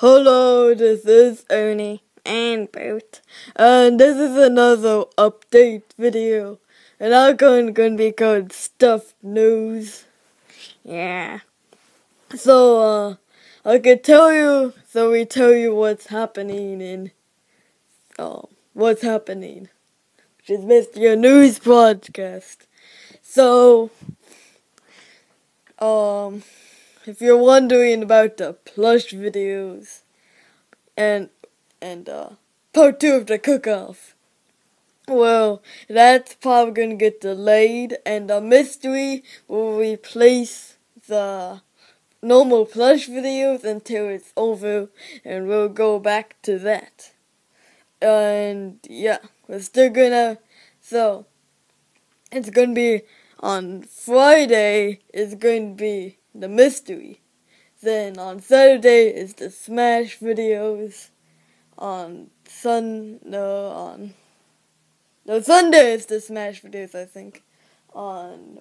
Hello, this is Ernie and Bert, and this is another update video, and I'm going, to be called Stuff News. Yeah. So, uh, I could tell you, so we tell you what's happening in, uh, what's happening, which is a news broadcast. So, um, if you're wondering about the plush videos and and uh part two of the cook-off, well, that's probably gonna get delayed, and the mystery will replace the normal plush videos until it's over, and we'll go back to that. And yeah, we're still gonna so it's gonna be on Friday. It's going to be the mystery. Then on Saturday is the Smash videos. On Sun no on no Sunday is the Smash videos I think. On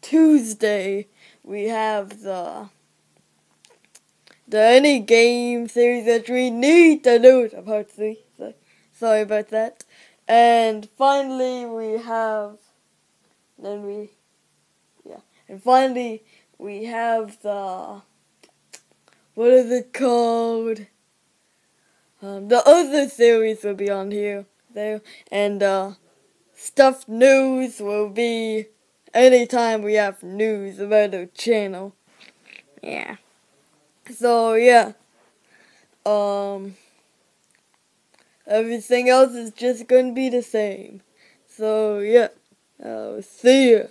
Tuesday we have the the any game series that we need to do to part three. So, sorry about that. And finally we have then we and finally, we have the what is it called? Um, the other series will be on here there, and uh, stuff news will be anytime we have news about the channel. Yeah. So yeah. Um. Everything else is just going to be the same. So yeah. Uh, see ya.